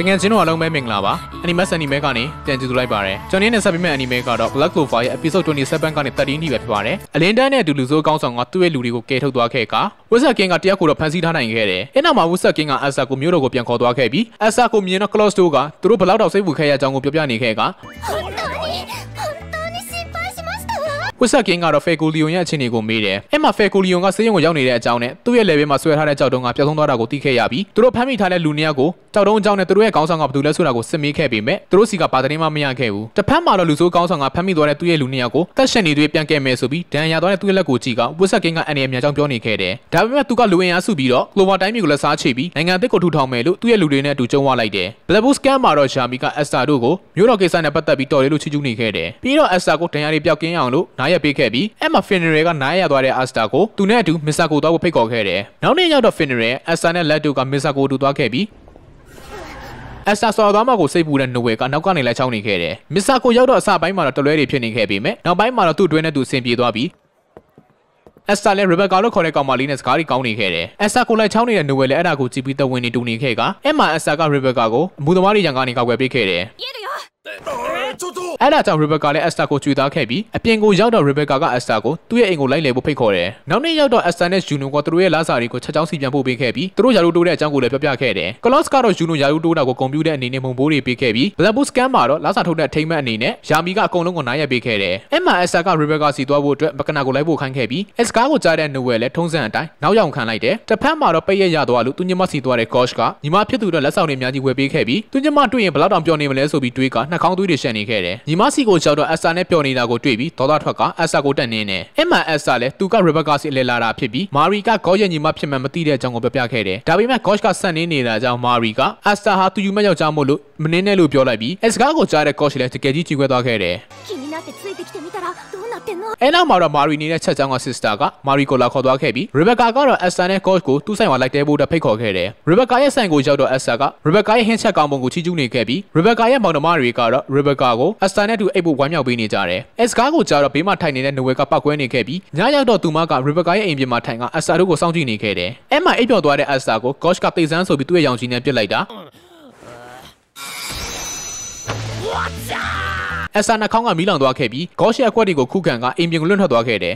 တကယ်ချင်းတို့အားလုံးပဲမင်္ဂလာပါအနီမက်အနီမဲကနေပြန်ကြည့်လိုက်ပါရယ်ကျွန်တော်နဲ့ဆက်ပြီးမဲ့အနီမဲကတော့ Black Clover ရဲ့ episode 27ကနေ13ထိပဲဖြစ်ပါတယ်အလင်းတန်းနဲ့အတူလူဆိုးကောင်းဆောင်ကသူ့ရဲ့လူတွေကိုကယ်ထုတ်သွားခဲ့ကဝက်ဆက်ကင်းကတယောက်ကိုတော့ဖမ်းဆီးထားနိုင်ခဲ့တယ်အဲ့နောက်မှာဝက်ဆက်ကင်းကအဆာကိုမျိုးတော်ကိုပြန်ခေါ်သွားခဲ့ပြီးအဆာကိုမြင်တော့ Close Door ကသူတို့ဘလောက်တော့စိတ်ပူခဲ့ရအကြောင်းကိုပြောပြနေခဲ့က ဝက်ဆက်ကင်းကတော့ Faculio ရဲ့အခြေအနေကိုမေးတယ်အဲ့မှာ Faculio ကစေးရုံကိုရောက်နေတဲ့အကြောင်းနဲ့သူ့ရဲ့ level မှာဆွဲထားတဲ့ကြောက်တုံးကပျောက်ဆုံးသွားတာကိုသိခဲ့ရပြီးသူတို့ဖမ်းမိထားတဲ့လူနှစ်ယောက်ကိုကြောက်တုံးအကြောင်းနဲ့သူတို့ရဲ့ခေါင်းဆောင်ကဘယ်သူလဲဆိုတာကိုစစ်မေးခဲ့ပေမဲ့သူတို့စီကဘာသတင်းမှမရခဲ့ဘူးတစ်ဖက်မှာတော့လူဆိုးခေါင်းဆောင်ကဖမ်းမိသွားတဲ့သူ့ရဲ့လူနှစ်ယောက်ကိုတက်ရှင်နေတွေပြန်ခဲ့မယ်ဆိုပြီးဒဏ်ရာသွားတဲ့သူ့ရဲ့လက်ကိုကြည့်ကဝက်ဆက်ကင်းကအန်ရီအမြန်ကြောင်းပြောနေခဲ့တယ်ဒါပေမဲ့သူကလူဝင်အားစုပြီးတော့ Clover တိုင်းမျိုးကိုလက်စားချိပြီးနိုင်ငံအသစ်ကိုထူထောင်မယ်လို့သူ့ရဲ့လူတွေနဲ့အတူကြုံဝလိုက်တယ် Black Bull Scam မှာတော့ Shami က Esther တို့ကိုမျိုးတော်ကိစ္စနဲ့ပတ်သက်ပြီးတော်တယ်လို့ချီးကျူးနေခဲ့တယ်ပြီးတော့ Esther ကိုဒဏ်ရာတွေပျောက်ကင်းအောင်လို့နားရက်ပေးခဲ့ပြီးအဲ့မှာ Finnery ကနားရသွားတဲ့ Asta ကိုသူနဲ့အတူ Misako သွားဖို့ဖိတ်ခေါ်ခဲ့တယ်။နောက်နေ့ရောက်တော့ Finnery Asta နဲ့ Latto က Misako တူသွားခဲ့ပြီးအက်စတာဆော်သွားမှာကိုစိတ်ပူတဲ့နိုဝယ်ကနောက်ကနေလက်ချောင်းနေခဲ့တယ်။မစ္စတာကိုရောက်တော့အစပိုင်းမှာတော့တလွဲတွေဖြစ်နေခဲ့ပေမဲ့နောက်ပိုင်းမှာတော့သူ့အတွင်းနဲ့သူဆင်ပြေသွားပြီးအက်စတာလည်းရီဘက်ကာလို့ခေါ်တဲ့ကောင်မလေးနဲ့စကားကြီးကောင်းနေခဲ့တယ်။အက်စတာကိုလိုက်ချောင်းနေတဲ့နိုဝယ်လည်းအဲ့ဒါကိုကြည့်ပြီးတဝင်းနေတူနေခဲ့ကအဲ့မှာအက်စတာကရီဘက်ကာကိုအမှုသမားတွေရန်ကနေကောက်ွယ်ပေးခဲ့တယ်။ အဲ့ဒါကြောင့် Rebecca လည်း Esther ကိုကြွေသားခဲ့ပြီးအပြင်ကိုရောက်တော့ Rebecca က Esther ကိုသူ့ရဲ့အိမ်ကိုလိုက်လည်ဖို့ဖိတ်ခေါ်တယ်။နောက်နေ့ရောက်တော့ Esther နဲ့ Juno ကသူတို့ရဲ့လာစာတွေကိုချက်ချောင်းစီပြန်ပို့ပေးခဲ့ပြီးသူတို့ယာရုတိုးတဲ့အကြောင်းကိုလည်းပြောပြခဲ့တယ်။ Claus ကတော့ Juno ယာရုတိုးတာကိုကွန်ပျူတာအနေနဲ့မုံဘိုးတွေပေးခဲ့ပြီး Black Book Scan မှာတော့လာစာထုတ်တဲ့အထိမ်းအမှတ်အနေနဲ့ယာမီကအကုန်လုံးကိုနားရက်ပေးခဲ့တယ်။အဲ့မှာ Esther က Rebecca စီသွားဖို့အတွက်မကနာကိုလိုက်ဖို့ခိုင်းခဲ့ပြီး Esther ကိုကြားတဲ့ Noel လည်းထုံးစံအတိုင်းနောက်ရောက်ခံလိုက်တယ်။တစ်ဖက်မှာတော့ပိတ်ရရသွားလို့သူညမစီသွားတဲ့ Gosh ကညီမဖြစ်သူတော့လက်ဆောင်တွေအများကြီးဝယ်ပေးခဲ့ပြီးသူညမတွေ့ရင်ဘလောက်တောင်ပြောနေမလဲဆိုပြီးတွေးကနှာခေါင်းသွေးတွေရှက်နေခဲ့တယ်။ညီမစီကိုကြောက်တော့အက်ဆာနဲ့ပျော်နေတာကိုတွေ့ပြီးဒေါသထွက်ကအက်ဆာကိုတက်နေတယ်။အမှန်အက်ဆာလည်းသူကရီဘက်ကစီအလဲလာတာဖြစ်ပြီးမာရီကဂေါ့ရဲ့ညီမဖြစ်မှန်မသိတဲ့အကြောင်းကိုပြောပြခဲ့တယ်။ဒါပေမဲ့ဂေါ့ကဆက်နေနေတာကြောင့်မာရီကအက်ဆာဟာသူယူမဲ့ယောက်ျားမို့လို့မနှင်းနဲ့လို့ပြောလိုက်ပြီးအစကားကိုကြားတဲ့ဂေါ့လည်းတကယ်ကြီးကြည်ခွဲသွားခဲ့တယ်။အဲနောက်မှာတော့မာရီနေတဲ့ချက်ချောင်းက sister ကမာရီကိုလာခေါ်သွားခဲ့ပြီး Rebecca ကတော့ Esther နဲ့ Coach ကိုသူ့ဆိုင်မှာလိုက်တဲဖို့အတွက်ဖိတ်ခေါ်ခဲ့တယ်။ Rebecca ရဲ့ဆိုင်ကိုရောက်တော့ Esther က Rebecca ရဲ့ဟင်းချက်ကောင်းပုံကိုချီးကျူးနေခဲ့ပြီး Rebecca ရဲ့မောင်နှမတွေကတော့ Rebecca ကို Esther နဲ့တူအိပ်ဖို့ဝမ်းမြောက်ပေးနေကြတယ်။ Esther ကိုကြားတော့ဘေးမှာထိုင်နေတဲ့ Noel ကပောက်ကွဲနေခဲ့ပြီးညရောက်တော့သူမက Rebecca ရဲ့အိမ်ပြင်မှာထိုင်က Esther တို့ကိုစောင့်ကြည့်နေခဲ့တယ်။အဲမှာအိပ်ပျော်သွားတဲ့ Esther ကို coach ကတိတ်ဆန်းဆိုပြီးသူ့ရဲ့ရောင်ချီနဲ့ပြစ်လိုက်တာ။အဆာနှာခေါင်းကမီးလောင်သွားခဲ့ပြီးဂေါရှ်ရဲ့အကွက်တွေကိုခုခံကအိမ်ပြင်ကိုလွတ်ထွက်သွားခဲ့တယ်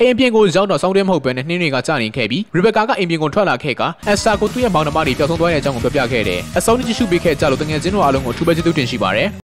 အိမ်ပြင်ကိုရောက်တော့စောင်းတဲမဟုတ်ဘဲနဲ့နှင်းတွေကကြာနေခဲ့ပြီးရီဘက်ကာကအိမ်ပြင်ကိုထွက်လာခဲ့ကအဆာကိုသူ့ရဲ့မောင်နှမတွေပျောက်ဆုံးသွားတဲ့အကြောင်းကိုပြောပြခဲ့တယ်။အစောင်းကြည့်ရှုပေးခဲ့ကြလို့တငယ်ချင်းတို့အားလုံးကိုထူးပဲကျေးဇူးတင်ရှိပါတယ်။